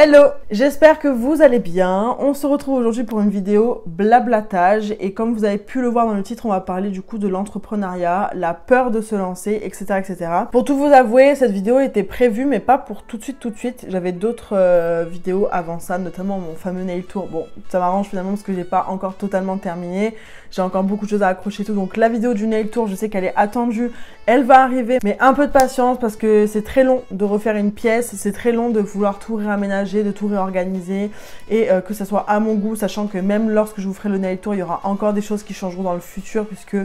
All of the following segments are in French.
Hello, j'espère que vous allez bien. On se retrouve aujourd'hui pour une vidéo blablatage et comme vous avez pu le voir dans le titre, on va parler du coup de l'entrepreneuriat, la peur de se lancer, etc., etc. Pour tout vous avouer, cette vidéo était prévue mais pas pour tout de suite, tout de suite. J'avais d'autres euh, vidéos avant ça, notamment mon fameux nail tour. Bon, ça m'arrange finalement parce que j'ai pas encore totalement terminé. J'ai encore beaucoup de choses à accrocher tout. Donc la vidéo du nail tour, je sais qu'elle est attendue, elle va arriver, mais un peu de patience parce que c'est très long de refaire une pièce, c'est très long de vouloir tout réaménager de tout réorganiser. Et euh, que ça soit à mon goût, sachant que même lorsque je vous ferai le nail tour, il y aura encore des choses qui changeront dans le futur puisque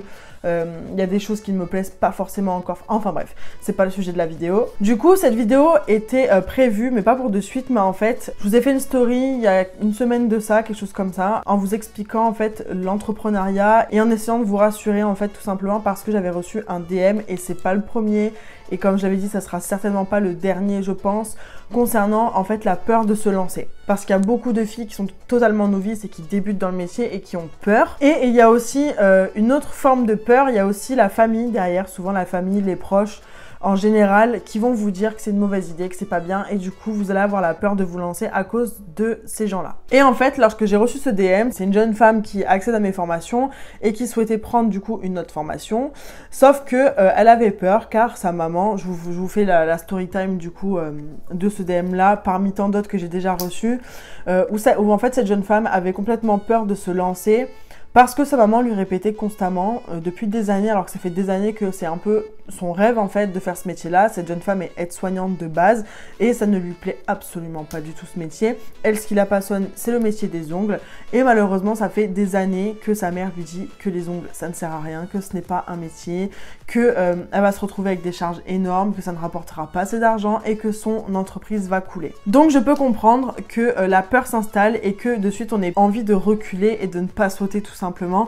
il y a des choses qui ne me plaisent pas forcément encore. Enfin bref, c'est pas le sujet de la vidéo. Du coup, cette vidéo était euh, prévue, mais pas pour de suite, mais en fait, je vous ai fait une story il y a une semaine de ça, quelque chose comme ça, en vous expliquant en fait l'entrepreneuriat et en essayant de vous rassurer en fait tout simplement parce que j'avais reçu un DM et c'est pas le premier et comme j'avais dit, ça sera certainement pas le dernier, je pense, concernant en fait la peur de se lancer. Parce qu'il y a beaucoup de filles qui sont totalement novices et qui débutent dans le métier et qui ont peur. Et il y a aussi euh, une autre forme de peur, il y a aussi la famille derrière, souvent la famille, les proches en général qui vont vous dire que c'est une mauvaise idée, que c'est pas bien et du coup vous allez avoir la peur de vous lancer à cause de ces gens-là. Et en fait, lorsque j'ai reçu ce DM, c'est une jeune femme qui accède à mes formations et qui souhaitait prendre du coup une autre formation, sauf que euh, elle avait peur car sa maman, je vous, fais la, story time du coup euh, de ce DM là parmi tant d'autres que j'ai déjà reçus, euh, où en fait cette jeune femme avait complètement peur de se lancer parce que sa maman lui répétait constamment euh, depuis des années, alors que ça fait des années que c'est un peu son rêve en fait de faire ce métier-là. Cette jeune femme est aide-soignante de base et ça ne lui plaît absolument pas du tout ce métier. Elle, ce qui la passionne, c'est le métier des ongles. Et malheureusement, ça fait des années que sa mère lui dit que les ongles, ça ne sert à rien, que ce n'est pas un métier, que euh, elle va se retrouver avec des charges énormes, que ça ne rapportera pas assez d'argent et que son entreprise va couler. Donc je peux comprendre que euh, la peur s'installe et que de suite on ait envie de reculer et de ne pas sauter tout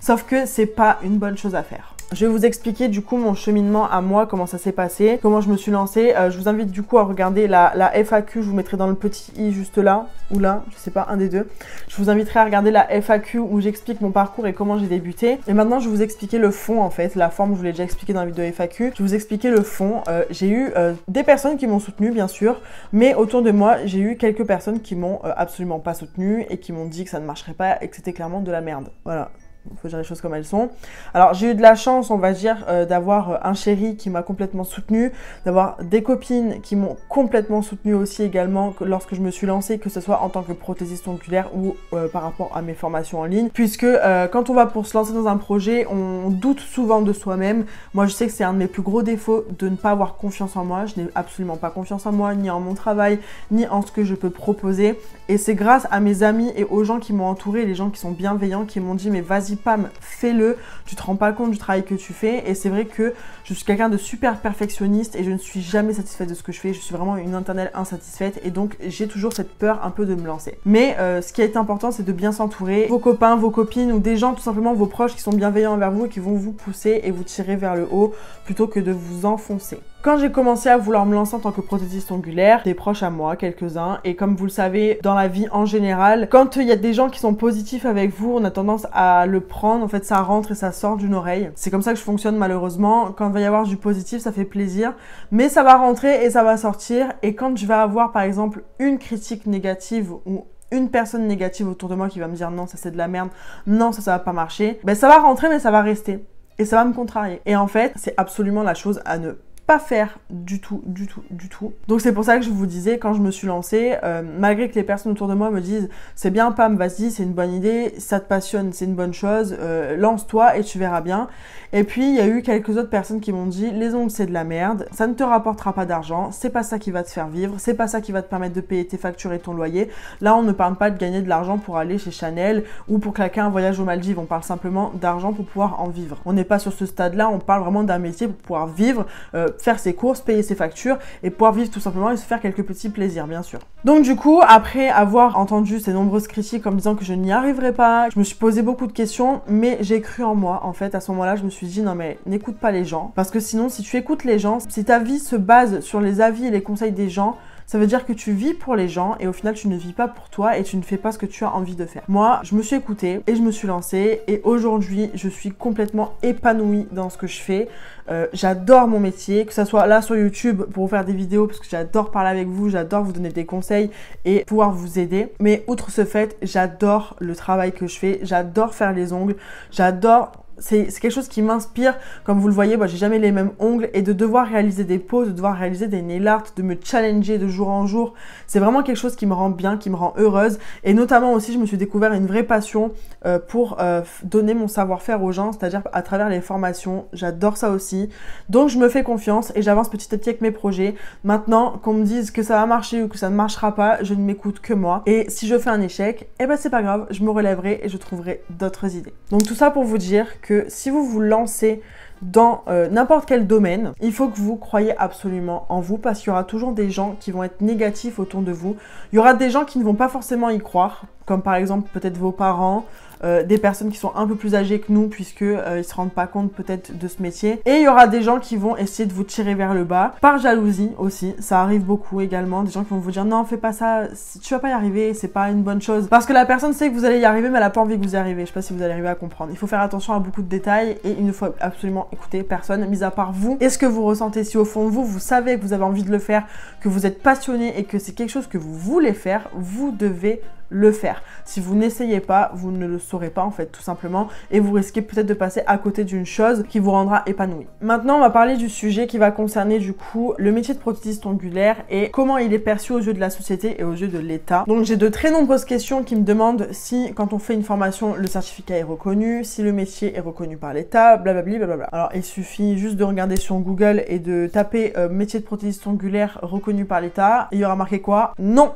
Sauf que c'est pas une bonne chose à faire. Je vais vous expliquer du coup mon cheminement à moi, comment ça s'est passé, comment je me suis lancée. Euh, je vous invite du coup à regarder la, FAQ, je vous mettrai dans le petit i juste là, ou là, je sais pas, un des deux. Je vous inviterai à regarder la FAQ où j'explique mon parcours et comment j'ai débuté. Et maintenant je vais vous expliquer le fond en fait, la forme je vous l'ai déjà expliqué dans la vidéo FAQ. Je vais vous expliquer le fond. Euh, j'ai eu euh, des personnes qui m'ont soutenu bien sûr, mais autour de moi j'ai eu quelques personnes qui m'ont absolument pas soutenu et qui m'ont dit que ça ne marcherait pas et que c'était clairement de la merde. Voilà, il faut dire les choses comme elles sont. Alors j'ai eu de la chance, on va dire, euh, d'avoir euh, un chéri qui m'a complètement soutenu, d'avoir des copines qui m'ont complètement soutenu aussi également lorsque je me suis lancée, que ce soit en tant que prothésiste oculaire ou euh, par rapport à mes formations en ligne. Puisque quand on va pour se lancer dans un projet, on doute souvent de soi-même. Moi je sais que c'est un de mes plus gros défauts de ne pas avoir confiance en moi. Je n'ai absolument pas confiance en moi, ni en mon travail, ni en ce que je peux proposer. Et c'est grâce à mes amis et aux gens qui m'ont entouré, les gens qui sont bienveillants, qui m'ont dit mais vas-y pam, fais-le, tu te rends pas compte du travail que tu fais. Et c'est vrai que je suis quelqu'un de super perfectionniste et je ne suis jamais satisfaite de ce que je fais. Je suis vraiment une internelle insatisfaite et donc j'ai toujours cette peur un peu de me lancer. Mais euh, ce qui est important, c'est de bien s'entourer. Vos copains, vos copines ou des gens, tout simplement vos proches qui sont bienveillants envers vous et qui vont vous pousser et vous tirer vers le haut plutôt que de vous enfoncer. Quand j'ai commencé à vouloir me lancer en tant que prothésiste ongulaire, des proches à moi, quelques-uns, et comme vous le savez, dans la vie en général, quand il y a des gens qui sont positifs avec vous, on a tendance à le prendre, en fait ça rentre et ça sort d'une oreille. C'est comme ça que je fonctionne malheureusement. Quand il va y avoir du positif, ça fait plaisir, mais ça va rentrer et ça va sortir, et quand je vais avoir par exemple une critique négative ou une personne négative autour de moi qui va me dire non ça c'est de la merde, non ça ça va pas marcher, ben ça va rentrer mais ça va rester. Et ça va me contrarier. Et en fait, c'est absolument la chose à ne pas faire du tout, du tout, du tout. Donc c'est pour ça que je vous disais, quand je me suis lancée, euh, malgré que les personnes autour de moi me disent c'est bien Pam, vas-y, c'est une bonne idée, ça te passionne, c'est une bonne chose, euh, lance-toi et tu verras bien. Et puis il y a eu quelques autres personnes qui m'ont dit les ongles c'est de la merde, ça ne te rapportera pas d'argent, c'est pas ça qui va te faire vivre, c'est pas ça qui va te permettre de payer tes factures et ton loyer. Là on ne parle pas de gagner de l'argent pour aller chez Chanel ou pour claquer un voyage aux Maldives, on parle simplement d'argent pour pouvoir en vivre. On n'est pas sur ce stade-là, on parle vraiment d'un métier pour pouvoir vivre. Euh, faire ses courses, payer ses factures et pouvoir vivre tout simplement et se faire quelques petits plaisirs, bien sûr. Donc du coup, après avoir entendu ces nombreuses critiques en me disant que je n'y arriverais pas, je me suis posé beaucoup de questions, mais j'ai cru en moi. En fait, à ce moment-là, je me suis dit non mais n'écoute pas les gens, parce que sinon, si tu écoutes les gens, si ta vie se base sur les avis et les conseils des gens, ça veut dire que tu vis pour les gens et au final tu ne vis pas pour toi et tu ne fais pas ce que tu as envie de faire. Moi, je me suis écoutée et je me suis lancée et aujourd'hui, je suis complètement épanouie dans ce que je fais. Euh, j'adore mon métier, que ce soit là sur YouTube pour vous faire des vidéos parce que j'adore parler avec vous, j'adore vous donner des conseils et pouvoir vous aider. Mais outre ce fait, j'adore le travail que je fais, j'adore faire les ongles, j'adore c'est quelque chose qui m'inspire. Comme vous le voyez, moi j'ai jamais les mêmes ongles et de devoir réaliser des poses, de devoir réaliser des nail art, de me challenger de jour en jour, c'est vraiment quelque chose qui me rend bien, qui me rend heureuse. Et notamment aussi, je me suis découvert une vraie passion euh, pour euh, donner mon savoir-faire aux gens, c'est-à-dire à travers les formations. J'adore ça aussi. Donc je me fais confiance et j'avance petit à petit avec mes projets. Maintenant, qu'on me dise que ça va marcher ou que ça ne marchera pas, je ne m'écoute que moi. Et si je fais un échec, eh ben c'est pas grave, je me relèverai et je trouverai d'autres idées. Donc tout ça pour vous dire que si vous vous lancez dans euh, n'importe quel domaine, il faut que vous croyez absolument en vous parce qu'il y aura toujours des gens qui vont être négatifs autour de vous. Il y aura des gens qui ne vont pas forcément y croire, comme par exemple peut-être vos parents, euh, des personnes qui sont un peu plus âgées que nous puisque euh, ils se rendent pas compte peut-être de ce métier. Et il y aura des gens qui vont essayer de vous tirer vers le bas par jalousie aussi. Ça arrive beaucoup également des gens qui vont vous dire non fais pas ça tu vas pas y arriver c'est pas une bonne chose. Parce que la personne sait que vous allez y arriver mais elle a pas envie que vous y arriviez je sais pas si vous allez arriver à comprendre. Il faut faire attention à beaucoup de détails et il ne faut absolument écouter personne mis à part vous. Est-ce que vous ressentez si au fond de vous vous savez que vous avez envie de le faire que vous êtes passionné et que c'est quelque chose que vous voulez faire vous devez le faire. Si vous n'essayez pas, vous ne le saurez pas en fait tout simplement et vous risquez peut-être de passer à côté d'une chose qui vous rendra épanoui. Maintenant, on va parler du sujet qui va concerner du coup le métier de prothésiste ongulaire et comment il est perçu aux yeux de la société et aux yeux de l'État. Donc j'ai de très nombreuses questions qui me demandent si quand on fait une formation, le certificat est reconnu, si le métier est reconnu par l'État, blablabla. Blablabla. Alors il suffit juste de regarder sur Google et de taper euh, métier de prothésiste ongulaire reconnu par l'État il y aura marqué quoi? Non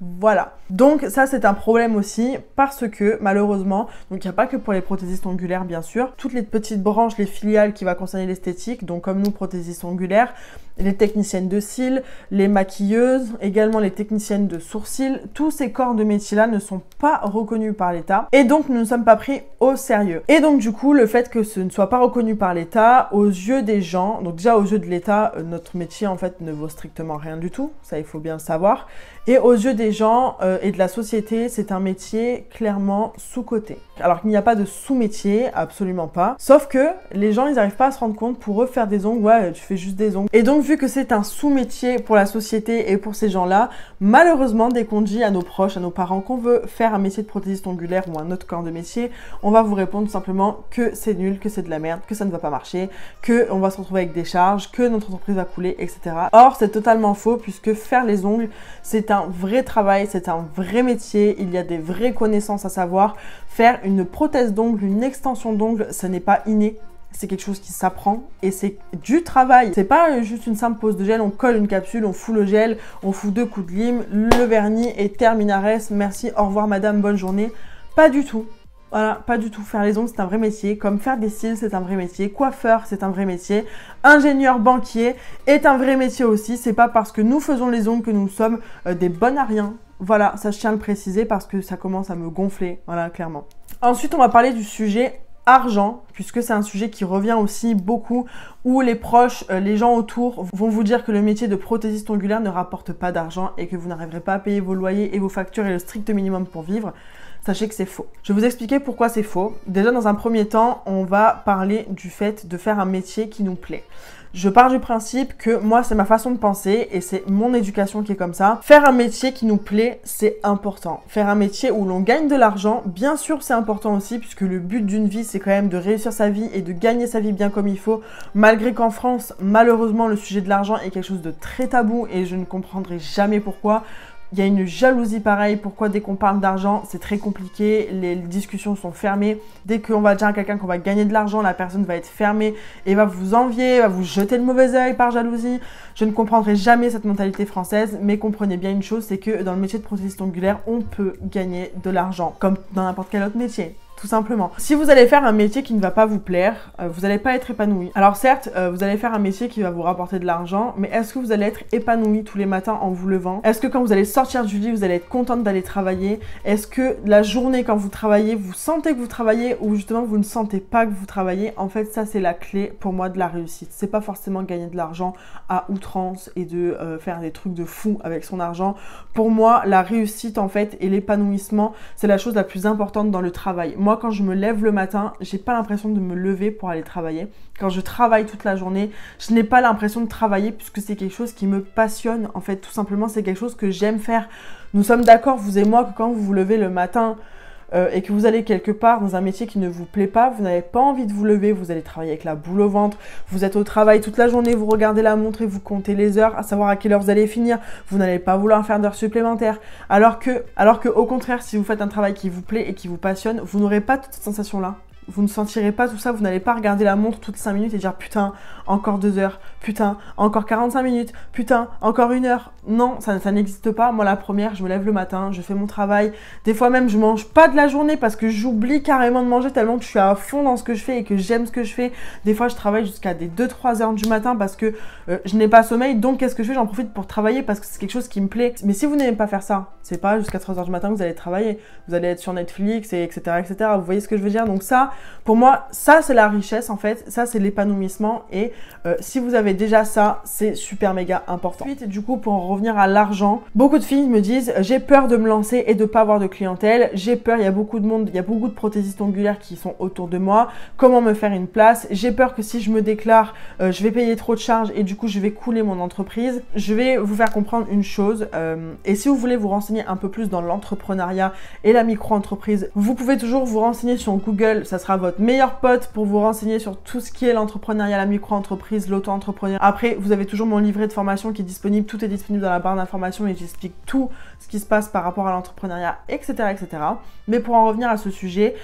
voilà. Donc ça c'est un problème aussi parce que malheureusement, donc il n'y a pas que pour les prothésistes ongulaires bien sûr, toutes les petites branches, les filiales qui va concerner l'esthétique, donc comme nous prothésistes ongulaires, les techniciennes de cils, les maquilleuses, également les techniciennes de sourcils, tous ces corps de métier-là ne sont pas reconnus par l'État et donc nous ne sommes pas pris au sérieux. Et donc du coup, le fait que ce ne soit pas reconnu par l'État, aux yeux des gens, donc déjà aux yeux de l'État, euh, notre métier en fait ne vaut strictement rien du tout, ça il faut bien le savoir, et aux yeux des gens euh, et de la société, c'est un métier clairement sous-coté. Alors qu'il n'y a pas de sous-métier, absolument pas. Sauf que les gens, ils n'arrivent pas à se rendre compte pour eux faire des ongles, ouais, tu fais juste des ongles. Et donc, vu que c'est un sous-métier pour la société et pour ces gens-là, malheureusement, dès qu'on dit à nos proches, à nos parents qu'on veut faire un métier de prothésiste ongulaire ou un autre corps de métier, on va vous répondre simplement que c'est nul, que c'est de la merde, que ça ne va pas marcher, que on va se retrouver avec des charges, que notre entreprise va couler, etc. Or, c'est totalement faux puisque faire les ongles, c'est un vrai travail, c'est un vrai métier, il y a des vraies connaissances à savoir. Faire une prothèse d'ongle, une extension d'ongle, ce n'est pas inné, c'est quelque chose qui s'apprend et c'est du travail. C'est pas juste une simple pose de gel, on colle une capsule, on fout le gel, on fout deux coups de lime, le vernis et terminares. Merci, au revoir madame, bonne journée. Pas du tout. Voilà, pas du tout. Faire les ongles, c'est un vrai métier. Comme faire des cils, c'est un vrai métier. Coiffeur, c'est un vrai métier. Ingénieur banquier est un vrai métier aussi. C'est pas parce que nous faisons les ongles que nous sommes euh, des bonnes à rien. Voilà, ça je tiens à le préciser parce que ça commence à me gonfler. Voilà, clairement. Ensuite, on va parler du sujet argent, puisque c'est un sujet qui revient aussi beaucoup, où les proches, euh, les gens autour vont vous dire que le métier de prothésiste ongulaire ne rapporte pas d'argent et que vous n'arriverez pas à payer vos loyers et vos factures et le strict minimum pour vivre sachez que c'est faux. Je vais vous expliquer pourquoi c'est faux. Déjà, dans un premier temps, on va parler du fait de faire un métier qui nous plaît. Je pars du principe que moi, c'est ma façon de penser et c'est mon éducation qui est comme ça. Faire un métier qui nous plaît, c'est important. Faire un métier où l'on gagne de l'argent, bien sûr, c'est important aussi puisque le but d'une vie, c'est quand même de réussir sa vie et de gagner sa vie bien comme il faut. Malgré qu'en France, malheureusement, le sujet de l'argent est quelque chose de très tabou et je ne comprendrai jamais pourquoi. Il y a une jalousie pareille. Pourquoi dès qu'on parle d'argent, c'est très compliqué. Les discussions sont fermées. Dès qu'on va dire à quelqu'un qu'on va gagner de l'argent, la personne va être fermée et va vous envier, va vous jeter le mauvais œil par jalousie. Je ne comprendrai jamais cette mentalité française, mais comprenez bien une chose, c'est que dans le métier de prothésiste ongulaire, on peut gagner de l'argent, comme dans n'importe quel autre métier. Tout simplement. Si vous allez faire un métier qui ne va pas vous plaire, euh, vous n'allez pas être épanoui. Alors certes, euh, vous allez faire un métier qui va vous rapporter de l'argent, mais est-ce que vous allez être épanoui tous les matins en vous levant? Est-ce que quand vous allez sortir du lit, vous allez être contente d'aller travailler? Est-ce que la journée quand vous travaillez, vous sentez que vous travaillez ou justement vous ne sentez pas que vous travaillez? En fait, ça c'est la clé pour moi de la réussite. C'est pas forcément gagner de l'argent à outrance et de euh, faire des trucs de fou avec son argent. Pour moi, la réussite en fait et l'épanouissement, c'est la chose la plus importante dans le travail. Moi, quand je me lève le matin, j'ai pas l'impression de me lever pour aller travailler. Quand je travaille toute la journée, je n'ai pas l'impression de travailler puisque c'est quelque chose qui me passionne. En fait, tout simplement, c'est quelque chose que j'aime faire. Nous sommes d'accord, vous et moi, que quand vous vous levez le matin, euh, et que vous allez quelque part dans un métier qui ne vous plaît pas, vous n'avez pas envie de vous lever, vous allez travailler avec la boule au ventre, vous êtes au travail toute la journée, vous regardez la montre et vous comptez les heures, à savoir à quelle heure vous allez finir, vous n'allez pas vouloir faire d'heures supplémentaires. Alors que, alors que au contraire, si vous faites un travail qui vous plaît et qui vous passionne, vous n'aurez pas toute cette sensation-là vous ne sentirez pas tout ça, vous n'allez pas regarder la montre toutes 5 minutes et dire putain, encore 2 heures, putain, encore 45 minutes, putain, encore une heure. Non, ça, ça n'existe pas. Moi, la première, je me lève le matin, je fais mon travail. Des fois même, je mange pas de la journée parce que j'oublie carrément de manger tellement que je suis à fond dans ce que je fais et que j'aime ce que je fais. Des fois, je travaille jusqu'à des 2-3 heures du matin parce que euh, je n'ai pas sommeil. Donc, qu'est-ce que je fais? J'en profite pour travailler parce que c'est quelque chose qui me plaît. Mais si vous n'aimez pas faire ça, c'est pas jusqu'à 3 heures du matin que vous allez travailler. Vous allez être sur Netflix et etc. etc. Vous voyez ce que je veux dire? Donc ça, pour moi, ça c'est la richesse en fait. Ça c'est l'épanouissement. Et euh, si vous avez déjà ça, c'est super méga important. Ensuite, du coup, pour en revenir à l'argent, beaucoup de filles me disent j'ai peur de me lancer et de pas avoir de clientèle. J'ai peur, il y a beaucoup de monde, il y a beaucoup de prothésistes ongulaires qui sont autour de moi. Comment me faire une place? J'ai peur que si je me déclare, euh, je vais payer trop de charges et du coup je vais couler mon entreprise. Je vais vous faire comprendre une chose. Euh, et si vous voulez vous renseigner un peu plus dans l'entrepreneuriat et la micro-entreprise, vous pouvez toujours vous renseigner sur Google. Ça sera votre meilleur pote pour vous renseigner sur tout ce qui est l'entrepreneuriat, la micro-entreprise, Après, vous avez toujours mon livret de formation qui est disponible. Tout est disponible dans la barre d'information et j'explique tout ce qui se passe par rapport à l'entrepreneuriat, etc., etc. Mais pour en revenir à ce sujet,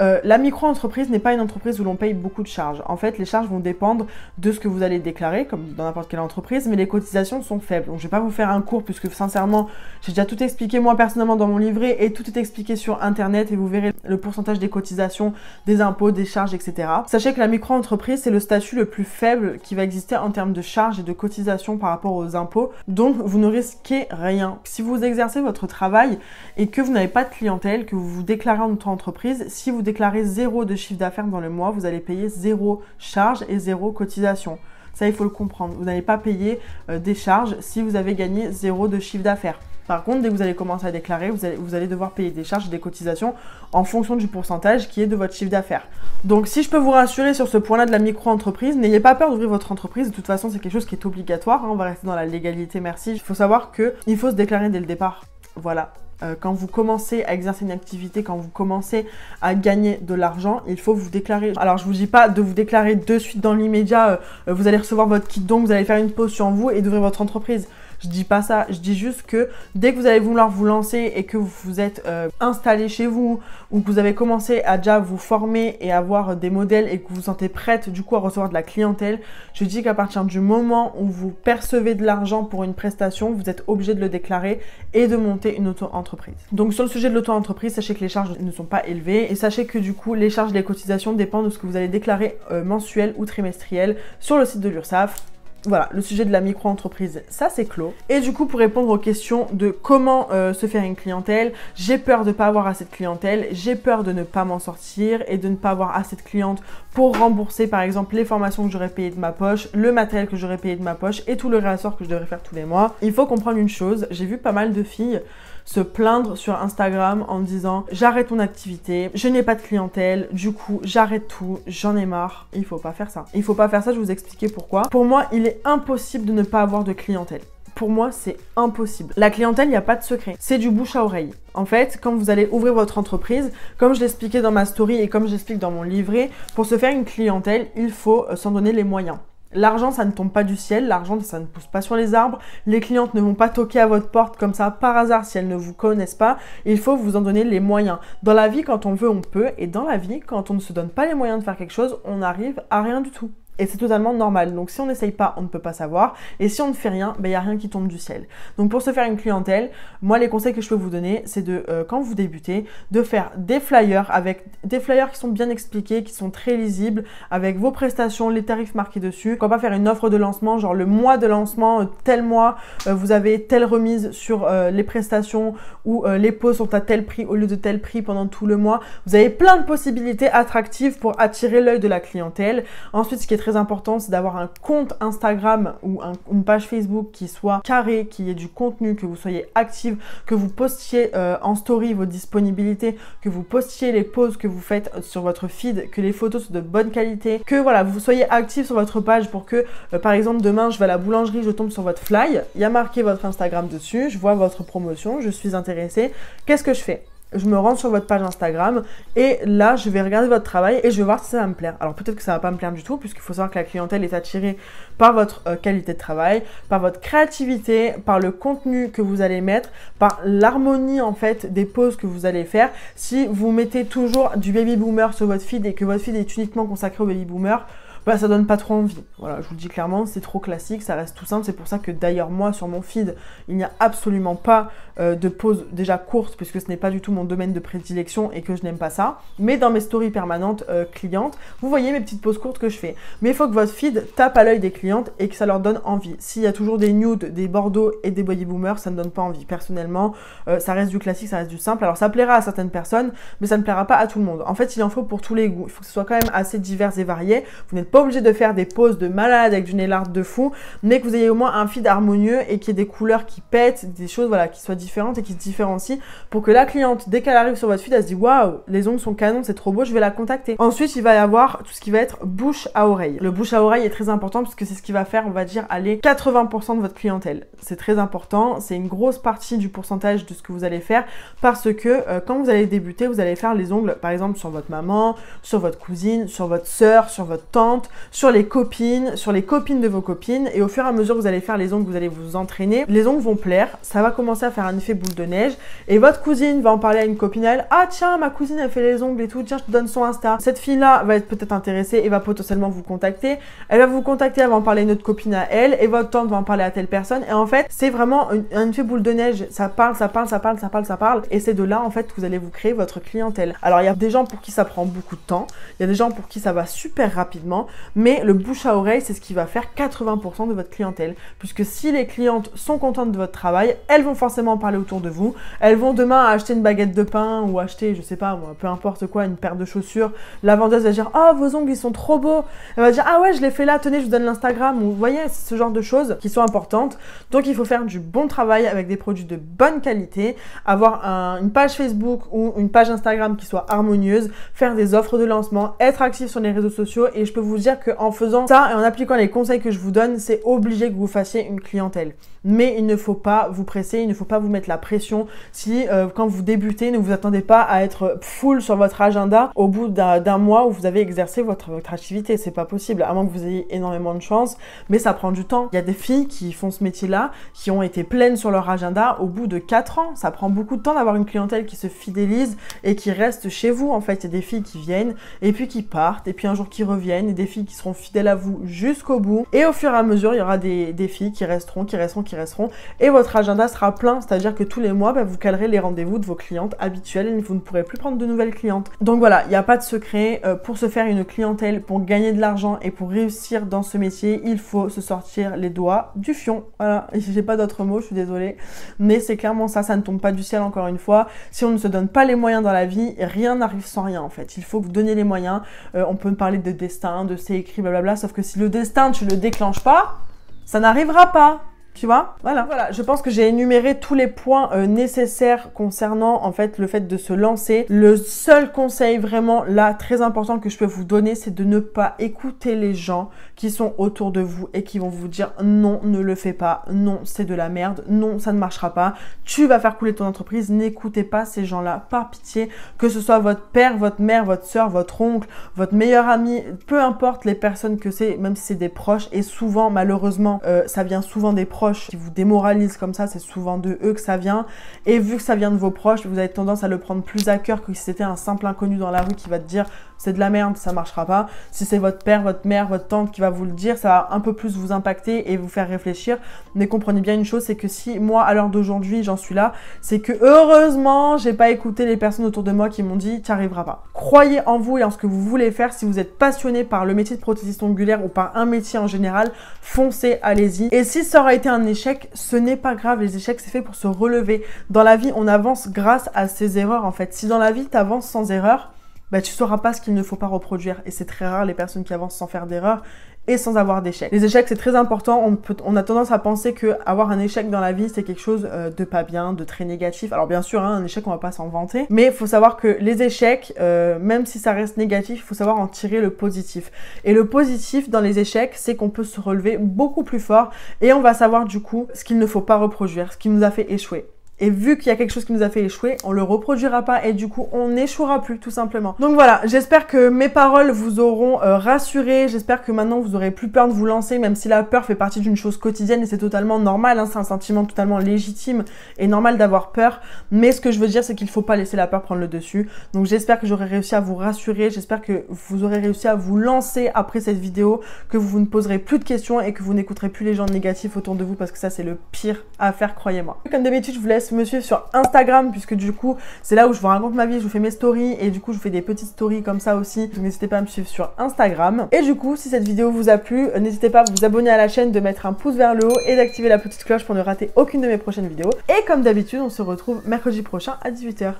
euh, la micro-entreprise n'est pas une entreprise où l'on paye beaucoup de charges. En fait, les charges vont dépendre de ce que vous allez déclarer, comme dans n'importe quelle entreprise, mais les cotisations sont faibles. Donc, je ne vais pas vous faire un cours, puisque sincèrement, j'ai déjà tout expliqué moi personnellement dans mon livret, et tout est expliqué sur Internet, et vous verrez le pourcentage des cotisations, des impôts, des charges, etc. Sachez que la micro-entreprise, c'est le statut le plus faible qui va exister en termes de charges et de cotisations par rapport aux impôts. Donc, vous ne risquez rien. Si vous exercez votre travail et que vous n'avez pas de clientèle, que vous vous déclarez en auto-entreprise, si vous déclarez zéro de chiffre d'affaires dans le mois, vous allez payer zéro charge et zéro cotisation. Ça, il faut le comprendre. Vous n'allez pas payer euh, des charges si vous avez gagné zéro de chiffre d'affaires. Par contre, dès que vous allez commencer à déclarer, vous allez, vous allez, devoir payer des charges et des cotisations en fonction du pourcentage qui est de votre chiffre d'affaires. Donc, si je peux vous rassurer sur ce point-là de la micro-entreprise, n'ayez pas peur d'ouvrir votre entreprise. De toute façon, c'est quelque chose qui est obligatoire. Hein. On va rester dans la légalité, merci. Il faut savoir qu'il faut se déclarer dès le départ. Voilà. Euh, quand vous commencez à exercer une activité, quand vous commencez à gagner de l'argent, il faut vous déclarer. Alors je vous dis pas de vous déclarer de suite dans l'immédiat, euh, vous allez recevoir votre kit donc vous allez faire une pause sur vous et d'ouvrir votre entreprise. Je dis pas ça, je dis juste que dès que vous allez vouloir vous lancer et que vous vous êtes euh, installé chez vous ou que vous avez commencé à déjà vous former et avoir des modèles et que vous vous sentez prête du coup à recevoir de la clientèle, je dis qu'à partir du moment où vous percevez de l'argent pour une prestation, vous êtes obligé de le déclarer et de monter une auto-entreprise. Donc sur le sujet de l'auto-entreprise, sachez que les charges ne sont pas élevées et sachez que du coup les charges les cotisations dépendent de ce que vous allez déclarer euh, mensuel ou trimestriel sur le site de l'URSSAF voilà, le sujet de la micro-entreprise, ça c'est clos. Et du coup, pour répondre aux questions de comment euh, se faire une clientèle, j'ai peur de ne pas avoir assez de clientèle, j'ai peur de ne pas m'en sortir et de ne pas avoir assez de clientes pour rembourser par exemple les formations que j'aurais payées de ma poche, le matériel que j'aurais payé de ma poche et tout le réassort que je devrais faire tous les mois. Il faut comprendre une chose, j'ai vu pas mal de filles se plaindre sur Instagram en disant j'arrête mon activité, je n'ai pas de clientèle, du coup j'arrête tout, j'en ai marre. Il faut pas faire ça. Il faut pas faire ça, je vous expliquer pourquoi. Pour moi, il est impossible de ne pas avoir de clientèle. Pour moi, c'est impossible. La clientèle, il n'y a pas de secret. C'est du bouche à oreille. En fait, quand vous allez ouvrir votre entreprise, comme je l'expliquais dans ma story et comme j'explique dans mon livret, pour se faire une clientèle, il faut euh, s'en donner les moyens. L'argent, ça ne tombe pas du ciel, l'argent, ça ne pousse pas sur les arbres, les clientes ne vont pas toquer à votre porte comme ça par hasard si elles ne vous connaissent pas, il faut vous en donner les moyens. Dans la vie, quand on veut, on peut, et dans la vie, quand on ne se donne pas les moyens de faire quelque chose, on n'arrive à rien du tout. Et c'est totalement normal. Donc si on n'essaye pas, on ne peut pas savoir. Et si on ne fait rien, il ben, n'y a rien qui tombe du ciel. Donc pour se faire une clientèle, moi les conseils que je peux vous donner, c'est de, euh, quand vous débutez, de faire des flyers avec des flyers qui sont bien expliqués, qui sont très lisibles, avec vos prestations, les tarifs marqués dessus. Pourquoi pas faire une offre de lancement, genre le mois de lancement, euh, tel mois, euh, vous avez telle remise sur les prestations ou les pots sont à tel prix au lieu de tel prix pendant tout le mois. Vous avez plein de possibilités attractives pour attirer l'œil de la clientèle. Ensuite, ce qui est très important, c'est d'avoir un compte Instagram ou une page Facebook qui soit carré, qui ait du contenu, que vous soyez active, que vous postiez euh, en story vos disponibilités, que vous postiez les pauses que vous faites sur votre feed, que les photos soient de bonne qualité, que voilà, vous soyez active sur votre page pour que, euh, par exemple, demain, je vais à la boulangerie, je tombe sur votre fly, il y a marqué votre Instagram dessus, je vois votre promotion, je suis intéressée. Qu'est-ce que je fais? Je me rends sur votre page Instagram et là je vais regarder votre travail et je vais voir si ça va me plaire. Alors peut-être que ça va pas me plaire du tout puisqu'il faut savoir que la clientèle est attirée par votre euh, qualité de travail, par votre créativité, par le contenu que vous allez mettre, par l'harmonie en fait des poses que vous allez faire. Si vous mettez toujours du baby boomer sur votre feed et que votre feed est uniquement consacré au baby boomer, bah, ça donne pas trop envie. Voilà, je vous le dis clairement, c'est trop classique, ça reste tout simple. C'est pour ça que d'ailleurs, moi, sur mon feed, il n'y a absolument pas euh, de pause déjà courte, puisque ce n'est pas du tout mon domaine de prédilection et que je n'aime pas ça. Mais dans mes stories permanentes euh, clientes, vous voyez mes petites pauses courtes que je fais. Mais il faut que votre feed tape à l'œil des clientes et que ça leur donne envie. S'il y a toujours des nudes, des bordeaux et des body boomers, ça ne donne pas envie. Personnellement, euh, ça reste du classique, ça reste du simple. Alors ça plaira à certaines personnes, mais ça ne plaira pas à tout le monde. En fait, il en faut pour tous les goûts. Il faut que ce soit quand même assez divers et varié. Vous n'êtes pas obligé de faire des poses de malade avec du nail art de fou, mais que vous ayez au moins un feed harmonieux et qu'il y ait des couleurs qui pètent, des choses voilà, qui soient différentes et qui se différencient pour que la cliente, dès qu'elle arrive sur votre feed, elle se dit waouh, les ongles sont canons, c'est trop beau, je vais la contacter. Ensuite, il va y avoir tout ce qui va être bouche à oreille. Le bouche à oreille est très important parce que c'est ce qui va faire, on va dire, aller 80% de votre clientèle. C'est très important, c'est une grosse partie du pourcentage de ce que vous allez faire parce que euh, quand vous allez débuter, vous allez faire les ongles, par exemple, sur votre maman, sur votre cousine, sur votre soeur, sur votre tante, sur les copines, sur les copines de vos copines. Et au fur et à mesure que vous allez faire les ongles, vous allez vous entraîner, les ongles vont plaire. Ça va commencer à faire un effet boule de neige. Et votre cousine va en parler à une copine elle. Ah tiens, ma cousine elle fait les ongles et tout. Tiens, je te donne son Insta. Cette fille-là va être peut-être intéressée et va potentiellement vous contacter. Elle va vous contacter, elle va en parler à une autre copine à elle. Et votre tante va en parler à telle personne. Et en fait, c'est vraiment un effet boule de neige. Ça parle, ça parle, ça parle, ça parle, ça parle. Et c'est de là en fait que vous allez vous créer votre clientèle. Alors il y a des gens pour qui ça prend beaucoup de temps. Il y a des gens pour qui ça va super rapidement. Mais le bouche à oreille, c'est ce qui va faire 80% de votre clientèle. Puisque si les clientes sont contentes de votre travail, elles vont forcément parler autour de vous. Elles vont demain acheter une baguette de pain ou acheter, je sais pas peu importe quoi, une paire de chaussures. La vendeuse va dire Oh, vos ongles ils sont trop beaux. Elle va dire Ah ouais, je l'ai fait là, tenez, je vous donne l'Instagram. Ou vous voyez, ce genre de choses qui sont importantes. Donc il faut faire du bon travail avec des produits de bonne qualité, avoir une page Facebook ou une page Instagram qui soit harmonieuse, faire des offres de lancement, être actif sur les réseaux sociaux. Et je peux vous dire que en faisant ça et en appliquant les conseils que je vous donne, c'est obligé que vous fassiez une clientèle. Mais il ne faut pas vous presser, il ne faut pas vous mettre la pression si euh, quand vous débutez, ne vous attendez pas à être full sur votre agenda au bout d'un mois où vous avez exercé votre, votre activité. C'est pas possible, à moins que vous ayez énormément de chance, mais ça prend du temps. Il y a des filles qui font ce métier-là, qui ont été pleines sur leur agenda au bout de 4 ans. Ça prend beaucoup de temps d'avoir une clientèle qui se fidélise et qui reste chez vous. En fait, il y a des filles qui viennent et puis qui partent et puis un jour qui reviennent et des filles qui seront fidèles à vous jusqu'au bout. Et au fur et à mesure, il y aura des, filles qui resteront, qui resteront, qui resteront. Et votre agenda sera plein, c'est-à-dire que tous les mois, bah, vous calerez les rendez-vous de vos clientes habituelles et vous ne pourrez plus prendre de nouvelles clientes. Donc voilà, il n'y a pas de secret. Euh, pour se faire une clientèle, pour gagner de l'argent et pour réussir dans ce métier, il faut se sortir les doigts du fion. Voilà, j'ai pas d'autres mots, je suis désolée. Mais c'est clairement ça, ça ne tombe pas du ciel encore une fois. Si on ne se donne pas les moyens dans la vie, rien n'arrive sans rien en fait. Il faut vous donner les moyens. Euh, on peut parler de destin, de c'est écrit, blablabla. Sauf que si le destin, tu le déclenches pas, ça n'arrivera pas. Tu vois? Voilà. Voilà, je pense que j'ai énuméré tous les points euh, nécessaires concernant en fait le fait de se lancer. Le seul conseil vraiment là très important que je peux vous donner, c'est de ne pas écouter les gens qui sont autour de vous et qui vont vous dire non, ne le fais pas, non, c'est de la merde, non, ça ne marchera pas, tu vas faire couler ton entreprise. N'écoutez pas ces gens-là. Par pitié, que ce soit votre père, votre mère, votre soeur, votre oncle, votre meilleur ami, peu importe les personnes que c'est, même si c'est des proches. Et souvent malheureusement euh, ça vient souvent des proches qui vous démoralisent comme ça, c'est souvent de eux que ça vient. Et vu que ça vient de vos proches, vous avez tendance à le prendre plus à cœur que si c'était un simple inconnu dans la rue qui va te dire c'est de la merde, ça marchera pas. Si c'est votre père, votre mère, votre tante qui va vous le dire, ça va un peu plus vous impacter et vous faire réfléchir. Mais comprenez bien une chose, c'est que si moi, à l'heure d'aujourd'hui, j'en suis là, c'est que heureusement, j'ai pas écouté les personnes autour de moi qui m'ont dit, tu arriveras pas. Croyez en vous et en ce que vous voulez faire. Si vous êtes passionné par le métier de prothésiste ongulaire ou par un métier en général, foncez, allez-y. Et si ça aurait été un échec, ce n'est pas grave. Les échecs, c'est fait pour se relever. Dans la vie, on avance grâce à ses erreurs, en fait. Si dans la vie, tu avances sans erreur, bah, tu sauras pas ce qu'il ne faut pas reproduire. Et c'est très rare les personnes qui avancent sans faire d'erreur et sans avoir d'échec. Les échecs, c'est très important. On, a tendance à penser que avoir un échec dans la vie, c'est quelque chose euh, de pas bien, de très négatif. Alors bien sûr, hein, un échec, on va pas s'en vanter. Mais il faut savoir que les échecs, euh, même si ça reste négatif, il faut savoir en tirer le positif. Et le positif dans les échecs, c'est qu'on peut se relever beaucoup plus fort et on va savoir du coup ce qu'il ne faut pas reproduire, ce qui nous a fait échouer. Et vu qu'il y a quelque chose qui nous a fait échouer, on le reproduira pas et du coup on n'échouera plus tout simplement. Donc voilà, j'espère que mes paroles vous auront euh, rassuré, j'espère que maintenant vous aurez plus peur de vous lancer, même si la peur fait partie d'une chose quotidienne et c'est totalement normal, hein, c'est un sentiment totalement légitime et normal d'avoir peur. Mais ce que je veux dire c'est qu'il faut pas laisser la peur prendre le dessus. Donc j'espère que j'aurai réussi à vous rassurer, j'espère que vous aurez réussi à vous lancer après cette vidéo, que vous ne poserez plus de questions et que vous n'écouterez plus les gens négatifs autour de vous parce que ça c'est le pire à faire, croyez-moi. Comme d'habitude, je vous me suivre sur Instagram puisque du coup c'est là où je vous raconte ma vie, je vous fais mes stories et du coup je vous fais des petites stories comme ça aussi. N'hésitez pas à me suivre sur Instagram. Et du coup si cette vidéo vous a plu, n'hésitez pas à vous abonner à la chaîne, de mettre un pouce vers le haut et d'activer la petite cloche pour ne rater aucune de mes prochaines vidéos. Et comme d'habitude on se retrouve mercredi prochain à 18h.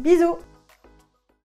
Bisous